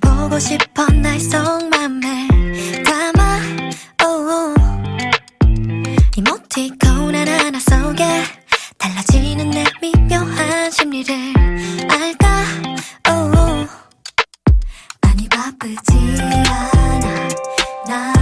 보고 싶어 나의 속맘에 담아 oh. 이모티콘 하나하나 속에 달라지는 내 미묘한 심리를 알까 oh. 많이 바쁘지 않아 Nothing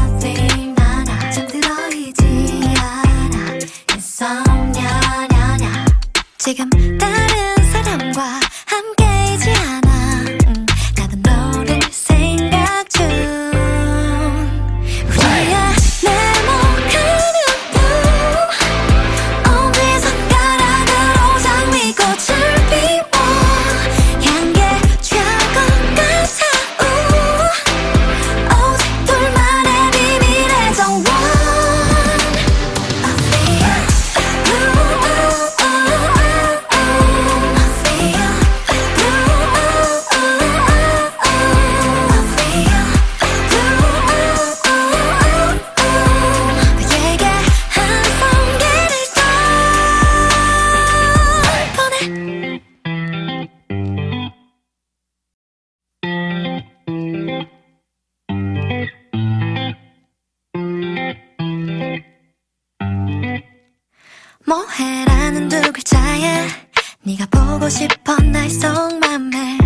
네가 보고 싶어 나의 속맘에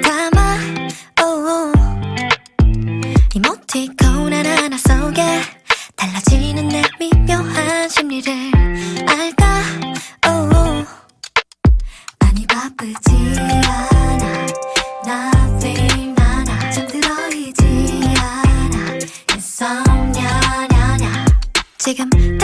담아. Oh. 이모티콘 하나하나 속에 달라지는 내 미묘한 심리를 알까? Oh. 많이 바쁘지 않아. 냐냐. 지금 다